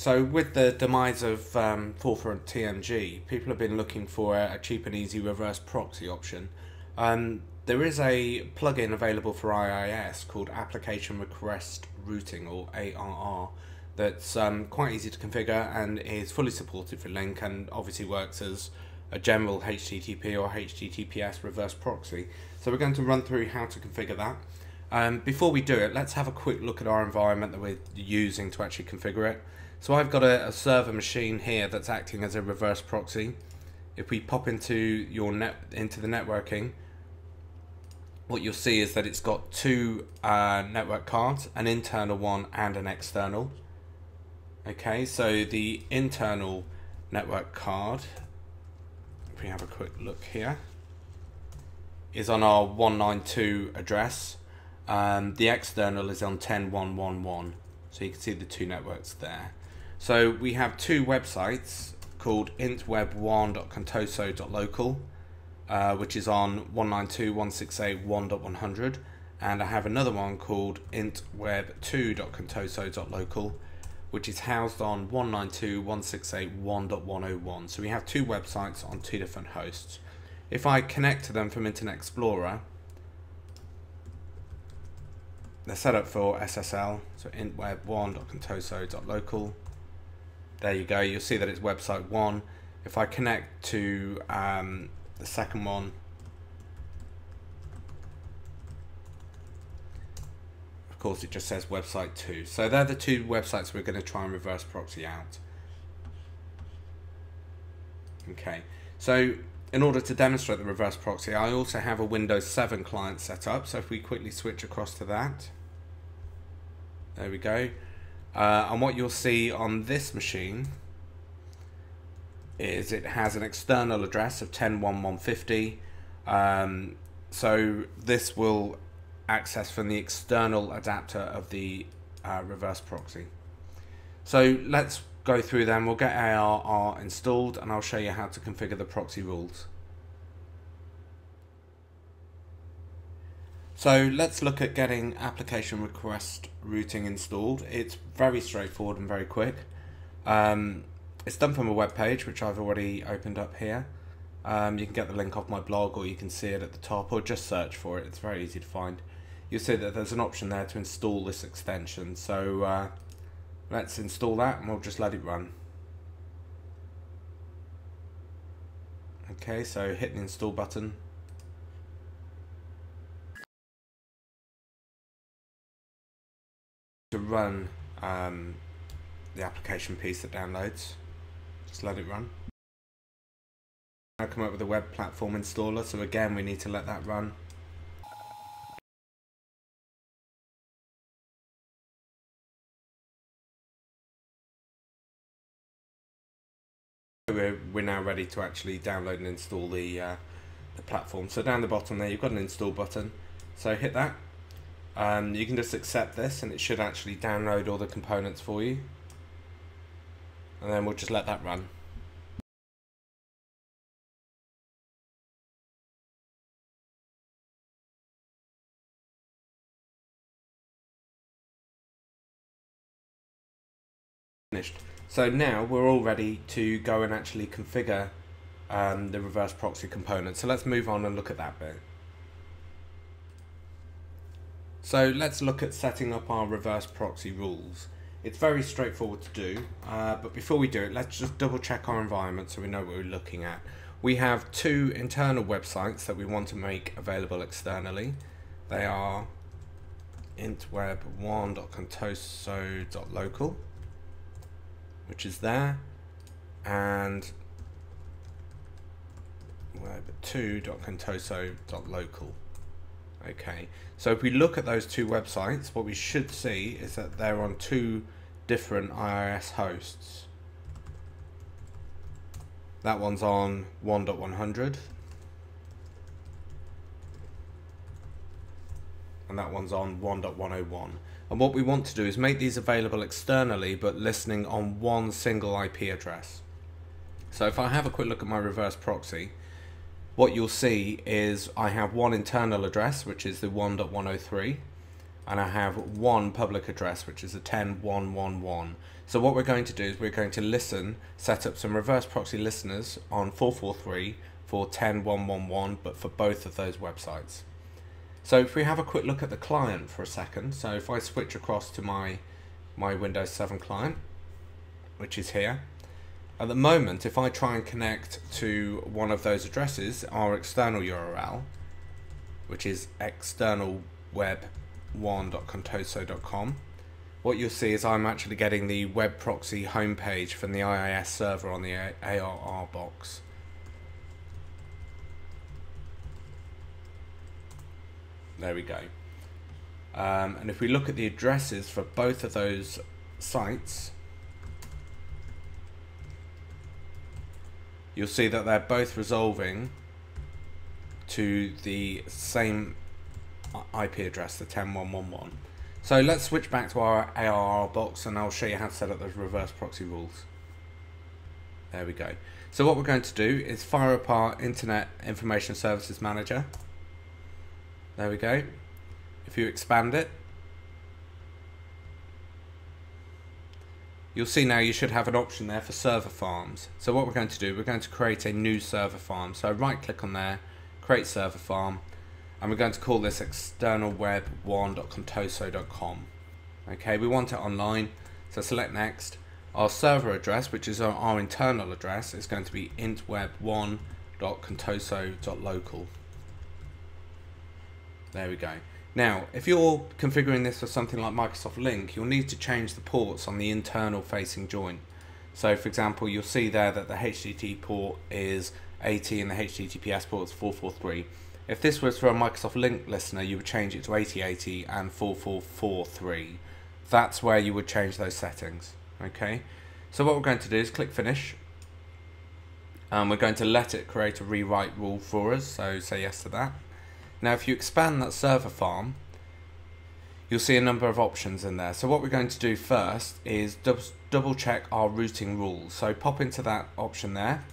So with the demise of um, Forefront TMG, people have been looking for a, cheap and easy reverse proxy option. Um, there is a plugin available for IIS called Application Request Routing or ARR that's um, quite easy to configure and is fully supported for Lync and obviously works as a general HTTP or HTTPS reverse proxy. So we're going to run through how to configure that. Um, before we do it, let's have a quick look at our environment that we're using to actually configure it. So I've got a, a, server machine here that's acting as a reverse proxy. If we pop into your net into the networking, what you'll see is that it's got two uh, network cards, an internal one and an external. Okay, so the internal network card, if we have a quick look here, is on our 192 address. Um, the external is on 10111, so you can see the two networks there. So we have two websites called intweb1.contoso.local, uh, which is on 192.168.1.100, and I have another one called intweb2.contoso.local, which is housed on 192.168.1.101. So we have two websites on two different hosts. If I connect to them from Internet Explorer, they're set up for SSL, so intweb1.contoso.local there you go. You'll see that it's website one. If I connect to um, the second one of course it just says website 2 so they're the two websites we're going to try and reverse proxy out. Okay. So in order to demonstrate the reverse proxy I also have a Windows 7 client set up. So if we quickly switch across to that. There we go uh, and what you'll see on this machine is it has an external address of 10.1.150. Um, so this will access from the external adapter of the uh, reverse proxy. So let's go through them. We'll get ARR installed and I'll show you how to configure the proxy rules. So let's look at getting application request routing installed. It's very straightforward and very quick. Um, it's done from a web page, which I've already opened up here. Um, you can get the link off my blog or you can see it at the top or just search for it. It's very easy to find. You'll see that there's an option there to install this extension. So uh, let's install that and we'll just let it run. Okay, so hit the install button. Run um, the application piece that downloads. Just let it run. I come up with a web platform installer, so again we need to let that run. We're, we're now ready to actually download and install the, uh, the platform. So down the bottom there you've got an install button. So hit that um, you can just accept this and it should actually download all the components for you. And then we'll just let that run. Finished. So now we're all ready to go and actually configure um, the reverse proxy component. So let's move on and look at that bit. So let's look at setting up our reverse proxy rules. It's very straightforward to do, uh, but before we do it, let's just double check our environment so we know what we're looking at. We have two internal websites that we want to make available externally. They are intweb1.contoso.local, which is there, and web2.contoso.local. Okay, so if we look at those two websites, what we should see is that they're on two different IIS hosts. That one's on 1.100 and that one's on 1.101. And what we want to do is make these available externally but listening on one single IP address. So if I have a quick look at my reverse proxy, what you'll see is I have one internal address, which is the 1.103. and I have one public address, which is a 10111. So what we're going to do is we're going to listen, set up some reverse proxy listeners on 443 for 10111, but for both of those websites. So if we have a quick look at the client for a second, so if I switch across to my, my Windows 7 client, which is here, at the moment, if I try and connect to one of those addresses, our external URL, which is externalweb1.contoso.com, what you'll see is I'm actually getting the web proxy homepage from the IIS server on the ARR box. There we go. Um, and if we look at the addresses for both of those sites, you'll see that they're both resolving to the same uh, IP address, the 10111. So let's switch back to our ARR box and I'll show you how to set up those reverse proxy rules. There we go. So what we're going to do is fire up our Internet Information Services Manager. There we go. If you expand it, you'll see now you should have an option there for server farms. So what we're going to do, we're going to create a new server farm. So right click on there, create server farm, and we're going to call this externalweb1.contoso.com. Okay, we want it online, so select next. Our server address, which is our, our internal address, is going to be intweb1.contoso.local. There we go. Now, if you're configuring this for something like Microsoft Lync, you'll need to change the ports on the internal facing joint. So for example, you'll see there that the HTTP port is 80 and the HTTPS port is 443. If this was for a Microsoft Lync listener, you would change it to 8080 and 4443. That's where you would change those settings. Okay, so what we're going to do is click Finish. And we're going to let it create a rewrite rule for us, so say yes to that. Now if you expand that server farm, you'll see a number of options in there. So what we're going to do first is double check our routing rules. So pop into that option there.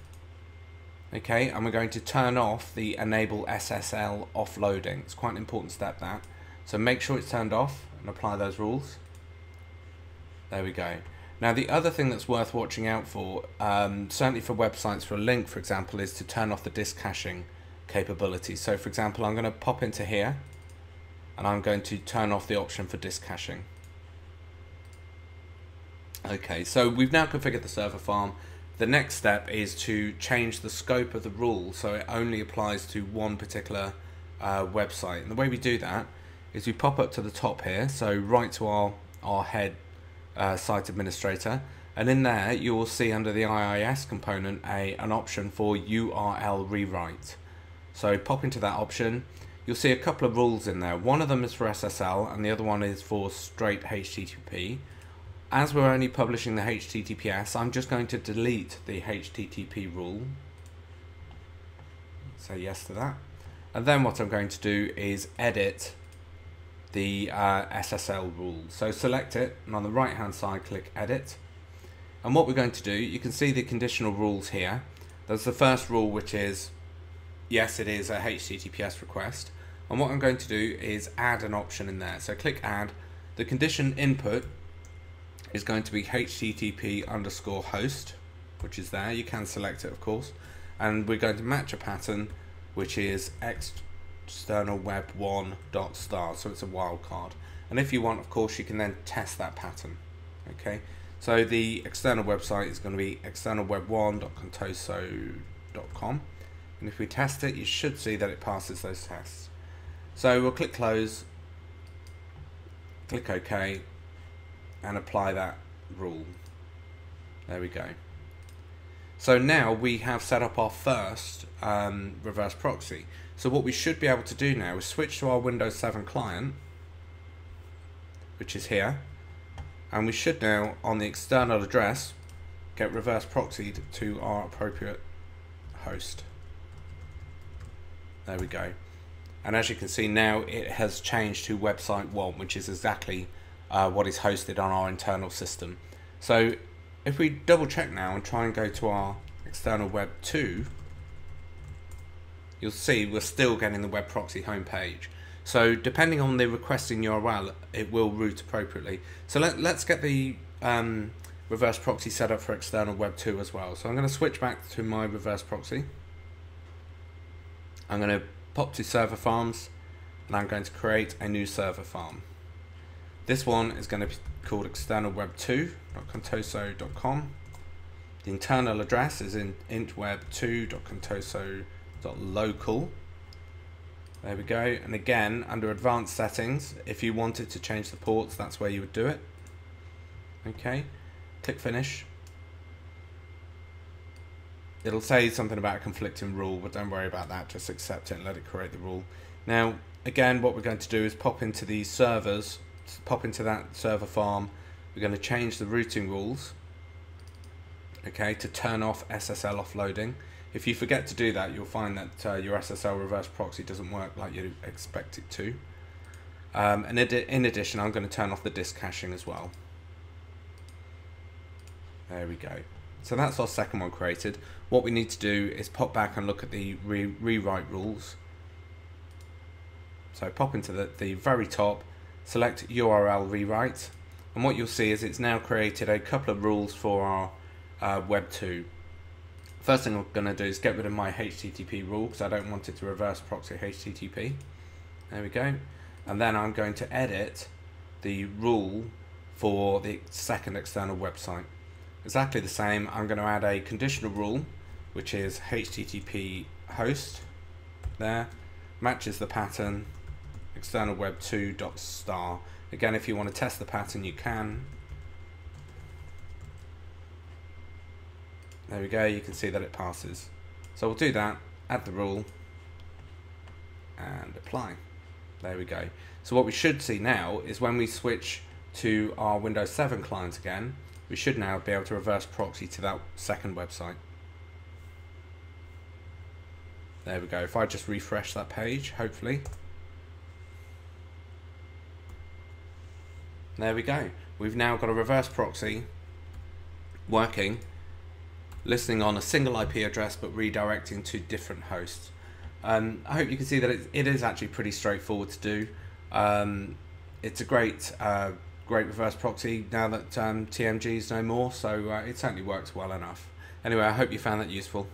Okay and we're going to turn off the enable SSL offloading. It's quite an important step that. So make sure it's turned off and apply those rules. There we go. Now the other thing that's worth watching out for um, certainly for websites for a Lync for example is to turn off the disk caching capability so for example I'm going to pop into here and I'm going to turn off the option for disk caching okay so we've now configured the server farm the next step is to change the scope of the rule so it only applies to one particular uh, website. And the way we do that is we pop up to the top here, so right to our, our head uh, site administrator, and in there you will see under the IIS component a an option for URL rewrite. So pop into that option, you'll see a couple of rules in there. One of them is for SSL and the other one is for straight HTTP as we're only publishing the HTTPS, I'm just going to delete the HTTP rule. Say yes to that. And then what I'm going to do is edit the uh, SSL rule. So select it, and on the right hand side click edit. And what we're going to do, you can see the conditional rules here. There's the first rule which is, yes it is a HTTPS request. And what I'm going to do is add an option in there. So click add. The condition input is going to be http underscore host, which is there. You can select it, of course. And we're going to match a pattern, which is external web one dot star. So it's a wildcard. And if you want, of course, you can then test that pattern. Okay. So the external website is going to be external web externalweb1.contoso.com. And if we test it, you should see that it passes those tests. So we'll click close, click OK, and apply that rule. There we go. So now we have set up our first um, reverse proxy. So what we should be able to do now is switch to our Windows 7 client, which is here, and we should now, on the external address, get reverse proxied to our appropriate host. There we go. And as you can see now, it has changed to website 1, which is exactly uh, what is hosted on our internal system. So if we double check now and try and go to our external web 2, you'll see we're still getting the web proxy homepage. So depending on the requesting URL, it will route appropriately. So let, let's get the um, reverse proxy set up for external web 2 as well. So I'm going to switch back to my reverse proxy. I'm going to pop to server farms and I'm going to create a new server farm. This one is going to be called externalweb2.contoso.com. The internal address is in intweb2.contoso.local. There we go. And again, under advanced settings, if you wanted to change the ports, that's where you would do it. Okay, click finish. It'll say something about a conflicting rule, but don't worry about that. Just accept it and let it create the rule. Now, again, what we're going to do is pop into these servers, pop into that server farm. We're going to change the routing rules, okay, to turn off SSL offloading. If you forget to do that, you'll find that uh, your SSL reverse proxy doesn't work like you expect it to. Um, and in addition, I'm going to turn off the disk caching as well. There we go. So that's our second one created. What we need to do is pop back and look at the re rewrite rules. So pop into the, the very top, select URL rewrite, and what you'll see is it's now created a couple of rules for our uh, Web 2. First thing I'm going to do is get rid of my HTTP rule because I don't want it to reverse proxy HTTP. There we go. And then I'm going to edit the rule for the second external website. Exactly the same, I'm going to add a conditional rule which is HTTP host there, matches the pattern external web 2 dot star. Again, if you want to test the pattern, you can. There we go, you can see that it passes. So we'll do that, add the rule, and apply. There we go. So what we should see now is when we switch to our Windows 7 client again, we should now be able to reverse proxy to that second website. There we go. If I just refresh that page, hopefully. There we go. We've now got a reverse proxy working listening on a single IP address but redirecting to different hosts. Um, I hope you can see that it, it is actually pretty straightforward to do. Um, it's a great, uh, great reverse proxy now that um, TMG is no more, so uh, it certainly works well enough. Anyway, I hope you found that useful.